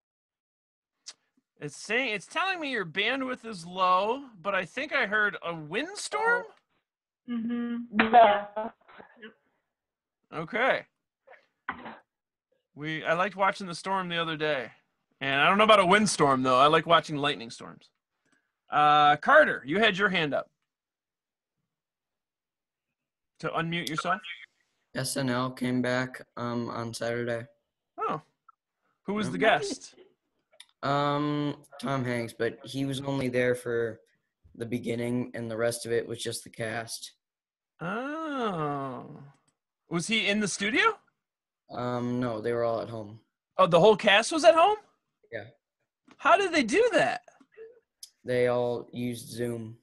A: It's saying it's telling me your bandwidth is low, but I think I heard a windstorm.
C: Mm-hmm.
D: Yeah.
A: Okay. We I liked watching the storm the other day. And I don't know about a windstorm though. I like watching lightning storms. Uh Carter, you had your hand up. To unmute yourself?
G: SNL came back um on Saturday.
A: Oh. Who was the guest?
G: Um Tom Hanks, but he was only there for the beginning and the rest of it was just the cast.
A: Oh. Was he in the studio?
G: Um no, they were all at home.
A: Oh, the whole cast was at home?
G: Yeah.
A: How did they do that?
G: They all used Zoom.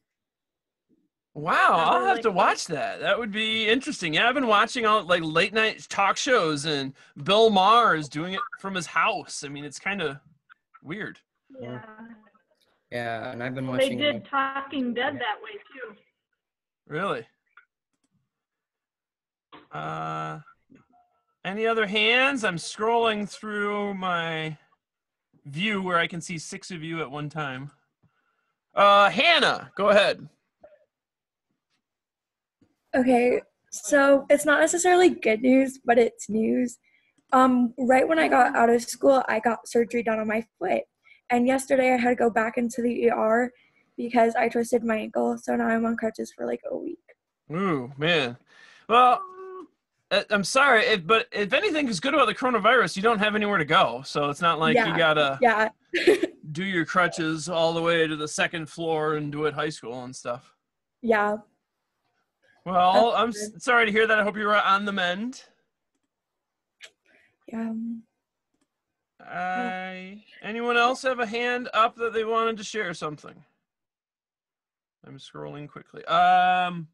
A: Wow, I'll have to
C: cool.
A: watch that. That would be interesting. Yeah, I've been watching all like late night talk shows, and Bill Maher is doing it from his house. I mean, it's kind of weird.
C: Yeah.
G: Yeah, and I've been watching.
C: They did
G: like,
C: Talking Dead that way too.
A: Really. Uh, any other hands? I'm scrolling through my view where I can see six of you at one time. Uh, Hannah, go ahead.
H: Okay, so it's not necessarily good news, but it's news. Um, right when I got out of school, I got surgery done on my foot, and yesterday I had to go back into the ER because I twisted my ankle. So now I'm on crutches for like a week.
A: Ooh, man. Well, I'm sorry, if, but if anything is good about the coronavirus, you don't have anywhere to go. So it's not like you gotta
H: Yeah,
A: do your crutches all the way to the second floor and do it high school and stuff.
H: yeah.
A: Well,
H: That's
A: I'm s- sorry to hear that. I hope you're on the mend.
H: Yeah.
A: I anyone else have a hand up that they wanted to share something? I'm scrolling quickly. Um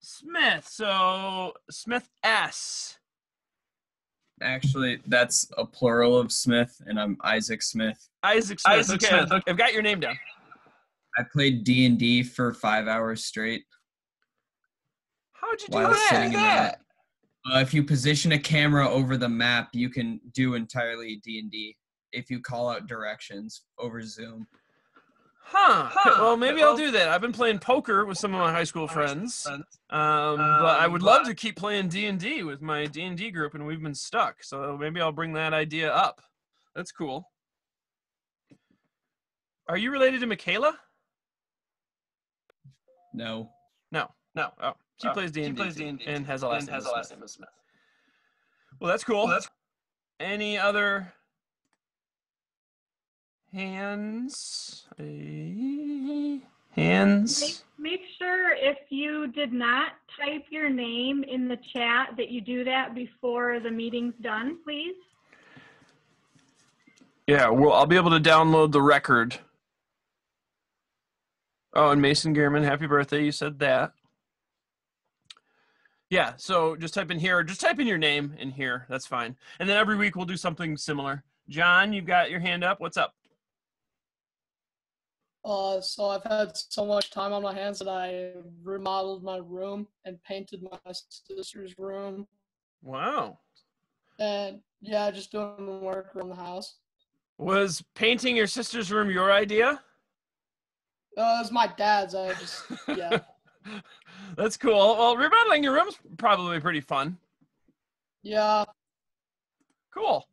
A: Smith. So Smith S.
I: Actually, that's a plural of Smith, and I'm Isaac Smith.
A: Isaac Smith.
I: Isaac
A: okay,
I: Smith.
A: I've got your name down.
I: I played D and D for five hours straight
A: How'd you do
I: while
A: that?
I: in the. Uh, if you position a camera over the map, you can do entirely D and D. If you call out directions over Zoom.
A: Huh.
I: Huh.
A: Well, maybe I'll do that. I've been playing poker with some of my high school friends. Um, but I would love to keep playing D and D with my D and D group, and we've been stuck. So maybe I'll bring that idea up. That's cool. Are you related to Michaela?
I: No.
A: No, no. Oh, she
I: Oh,
A: plays D
I: she
A: and
I: plays
A: D
I: D&D
A: and has a last name.
I: has
A: of
I: a last
A: Smith.
I: name Smith.
A: Well, that's cool.
I: Well, that's-
A: Any other hands? Hands.
C: Make, make sure if you did not type your name in the chat that you do that before the meeting's done, please.
A: Yeah, well, I'll be able to download the record. Oh, and Mason Gearman, happy birthday. You said that. Yeah, so just type in here, just type in your name in here. That's fine. And then every week we'll do something similar. John, you've got your hand up. What's up?
D: Uh, so I've had so much time on my hands that I remodeled my room and painted my sister's room,
A: Wow.
D: and yeah, just doing work around the house.
A: Was painting your sister's room your idea?
D: Uh, it was my dad's. I just yeah,
A: That's cool. Well, remodeling your room's probably pretty fun.
D: yeah.
A: Cool.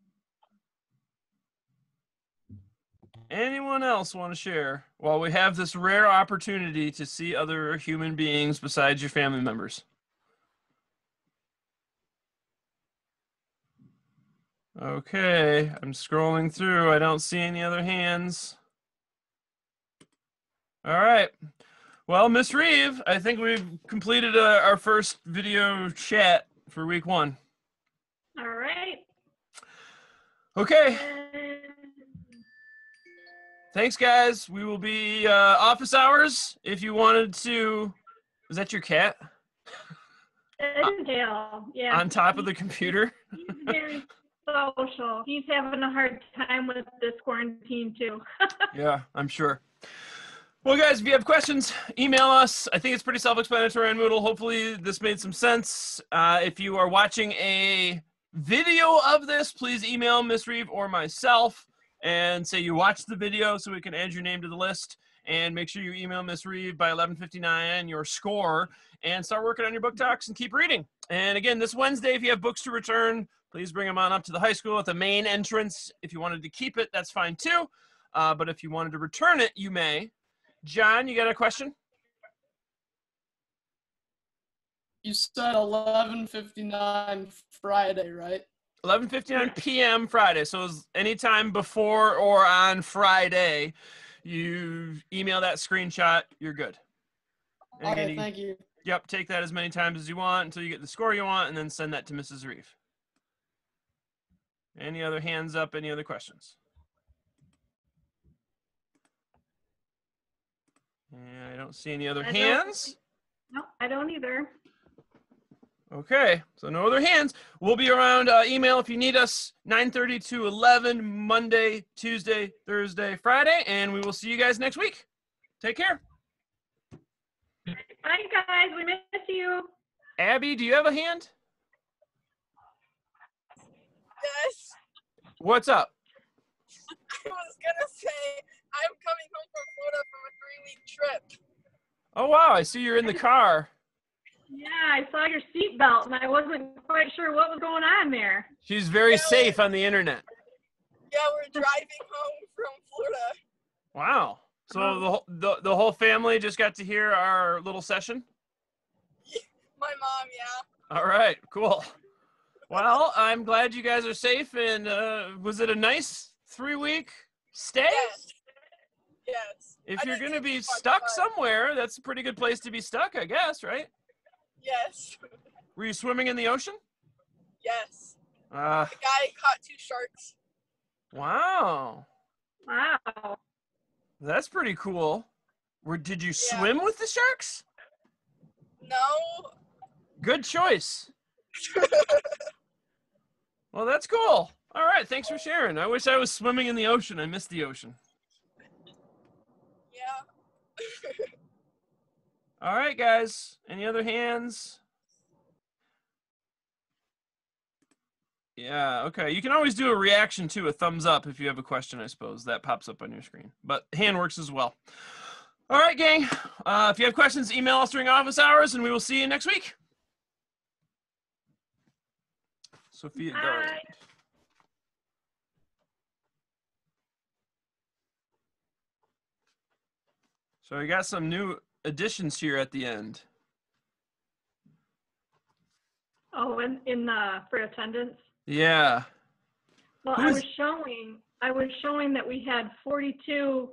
A: Anyone else want to share? While we have this rare opportunity to see other human beings besides your family members. Okay, I'm scrolling through. I don't see any other hands. All right. Well, Miss Reeve, I think we've completed uh, our first video chat for week one.
C: All right.
A: Okay. Thanks, guys. We will be uh, office hours. If you wanted to, is that your cat
C: Dale, yeah.
A: on top of the computer?
C: He's very social. He's having a hard time with this quarantine too.
A: Yeah, I'm sure. Well, guys, if you have questions, email us. I think it's pretty self-explanatory on Moodle. Hopefully, this made some sense. Uh, if you are watching a video of this, please email Miss Reeve or myself and say you watched the video so we can add your name to the list. And make sure you email Miss Reeve by 11:59 your score and start working on your book talks and keep reading. And again, this Wednesday, if you have books to return, please bring them on up to the high school at the main entrance. If you wanted to keep it, that's fine too. Uh, but if you wanted to return it, you may. John, you got a question?
J: You said 11:59 Friday, right?
A: 11:59 p.m. Friday. So it's anytime before or on Friday, you email that screenshot. You're good. And again, you-
J: thank you.
A: Yep, take that as many times as you want until you get the score you want, and then send that to Mrs. Reeve. Any other hands up? Any other questions? Yeah, I don't see any other
C: I
A: hands.
C: no, I don't either.
A: Okay, so no other hands. We'll be around uh, email if you need us 9:30 to 11 Monday, Tuesday, Thursday, Friday, and we will see you guys next week. Take care.
C: Bye guys, we miss you.
A: Abby, do you have a hand?
K: Yes,
A: What's up?
K: I was gonna say I'm coming home from Florida from a three-week trip.
A: Oh wow, I see you're in the car.
C: Yeah, I saw your seatbelt and I wasn't quite sure what was going on there.
A: She's very safe on the internet.
K: Yeah, we're driving home from Florida.
A: Wow. So the, whole- the the whole family just got to hear our little session.
K: My mom, yeah.
A: All right, cool. Well, I'm glad you guys are safe. And uh, was it a nice three week stay?
K: Yes. Yes.
A: If
K: I
A: you're gonna be stuck
K: fun.
A: somewhere, that's a pretty good place to be stuck, I guess, right?
K: Yes.
A: Were you swimming in the ocean?
K: Yes.
A: Uh,
K: The guy caught two sharks.
A: wow,
C: Wow.
A: that's pretty cool. Where did you swim with the sharks?
K: No.
A: Good choice. Well, that's cool. All right, thanks for sharing. I wish I was swimming in the ocean. I missed the ocean.
K: Yeah.
A: All right, guys. Any other hands? Yeah, okay. You can always do a reaction to a thumbs up if you have a question, I suppose. That pops up on your screen. But hand works as well. All right, gang. Uh, if you have questions, email us during office hours, and we will see you next week. Sophia
C: Bye.
A: So I got some new additions here at the end.
C: Oh, in in the for attendance.
A: Yeah.
C: Well,
A: Who
C: I was showing I was showing that we had 42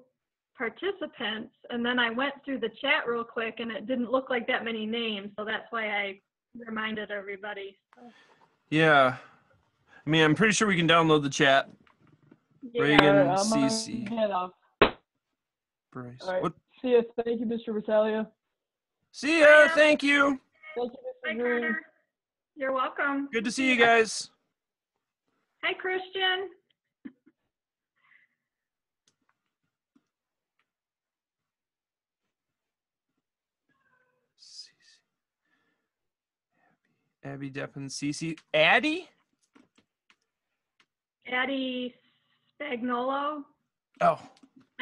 C: participants, and then I went through the chat real quick, and it didn't look like that many names, so that's why I reminded everybody. So,
A: Yeah. I mean, I'm pretty sure we can download the chat.
C: yeah.
A: Reagan
D: I'm
A: CC.
D: head off.
A: Brace.
D: All right.
A: What?
D: See you. Thank you, Mr. Rosalia.
A: See ya. Thank you.
D: Thank you,
C: Hi,
D: Mr. Green.
C: Carter. You're welcome.
A: Good to see you guys.
C: Hi, Christian.
A: Abby Depp and Cece. Addie?
C: Addie Spagnolo.
A: Oh,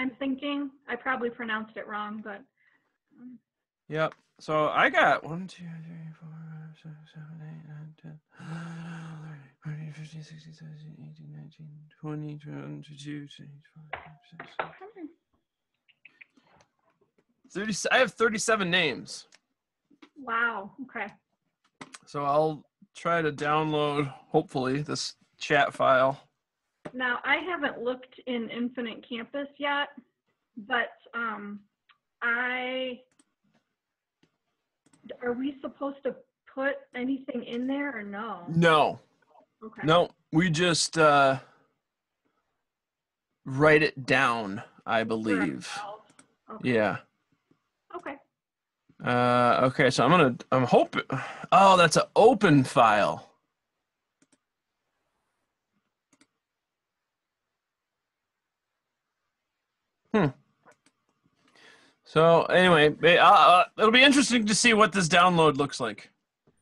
C: I'm thinking I probably pronounced it wrong, but um.
A: yep. So I got one, two, three, four, five, six, seven, eight, nine, ten, 11, 12, 13, 14, 15, 16, 17, 18, 19, 20, 21, 22, 23, 24, 30, I have 37 names.
C: wow. Okay.
A: So I'll try to download, hopefully, this chat file.
C: Now, I haven't looked in Infinite Campus yet, but um, I are we supposed to put anything in there or no?
A: No,
C: Okay.
A: no, we just uh, write it down. I believe.
C: Okay.
A: Yeah.
C: Okay.
A: Uh, okay, so I'm gonna. I'm hoping. Oh, that's an open file. Hmm. So anyway, uh, uh, it'll be interesting to see what this download looks like.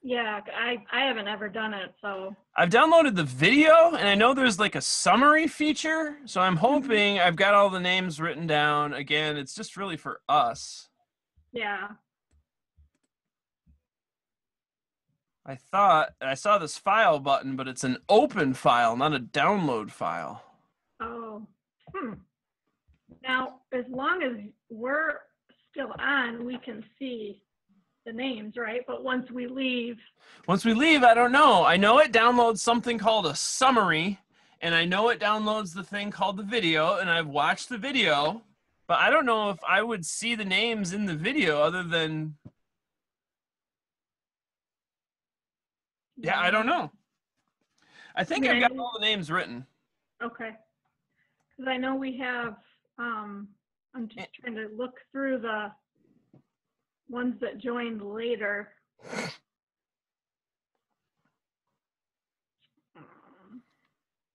C: Yeah, I, I haven't ever done it, so
A: I've downloaded the video, and I know there's like a summary feature. So I'm hoping I've got all the names written down. Again, it's just really for us.
C: yeah.
A: I thought I saw this file button, but it's an open file, not a download file.
C: Oh, hmm. Now, as long as we're still on, we can see the names, right? But once we leave,
A: Once we leave, I don't know. I know it downloads something called a summary, and I know it downloads the thing called the video, and I've watched the video, but I don't know if I would see the names in the video other than. Yeah, I don't know. I think I've got all the names written.
C: okay. Because I know we have, um, I'm just trying to look through the ones that joined later.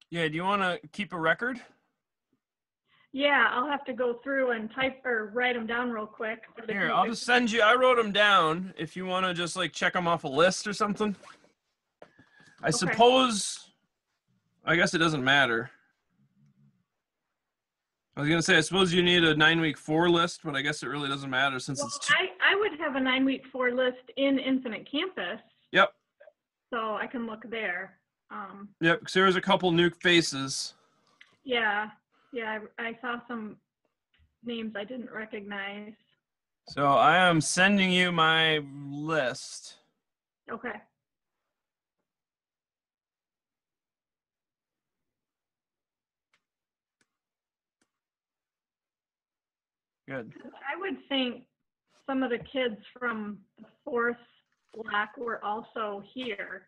A: Yeah, do you want to keep a record?
C: Yeah, I'll have to go through and type or write them down real quick.
A: Here, I'll just send you. I wrote them down. If you want to just like check them off a list or something. I suppose. I guess it doesn't matter. I was gonna say I suppose you need a nine week four list, but I guess it really doesn't matter since
C: Well,
A: it's. Two,
C: I, I would have a nine week four list in Infinite Campus,
A: yep,
C: so I can look there. Um,
A: yep. Because there was a couple new faces.
C: yeah, yeah, I, I saw some names I didn't recognize.
A: So I am sending you my list.
C: Okay.
A: Good.
C: I would think some of the kids from the fourth block were also here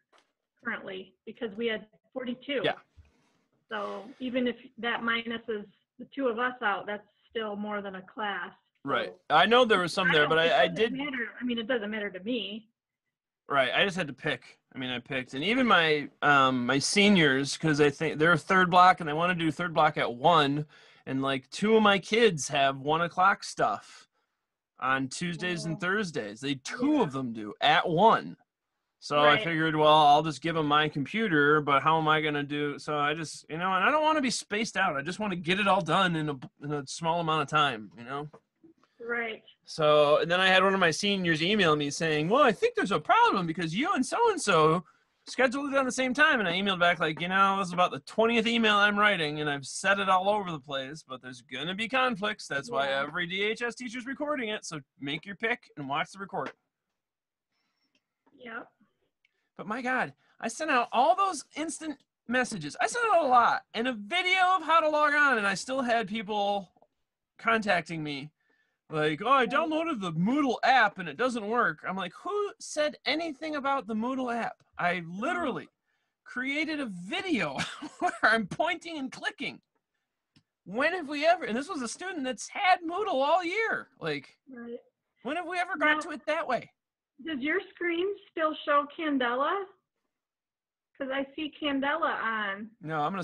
C: currently because we had 42.
A: Yeah.
C: So even if that minuses the two of us out, that's still more than a class.
A: Right. I know there was some there, but I, I did.
C: Matter. I mean, it doesn't matter to me.
A: Right. I just had to pick. I mean, I picked, and even my um my seniors because I think they're third block and they want to do third block at one, and like two of my kids have one o'clock stuff on Tuesdays and Thursdays. They two of them do at one. So I figured, well, I'll just give them my computer, but how am I gonna do? So I just, you know, and I don't want to be spaced out. I just want to get it all done in a in a small amount of time, you know.
C: Right.
A: So and then I had one of my seniors email me saying, "Well, I think there's a problem because you and so and so scheduled it on the same time." And I emailed back like, "You know, this is about the twentieth email I'm writing, and I've said it all over the place, but there's gonna be conflicts. That's why every DHS teacher's recording it. So make your pick and watch the recording."
C: Yeah.
A: But my God, I sent out all those instant messages. I sent out a lot and a video of how to log on, and I still had people contacting me like, oh, I downloaded the Moodle app and it doesn't work. I'm like, who said anything about the Moodle app? I mm-hmm. literally created a video where I'm pointing and clicking. When have we ever, and this was a student that's had Moodle all year. Like,
C: Right.
A: when have we ever got to it that way?
C: Does your screen still show Candela? Because I see Candela on.
A: No, I'm gonna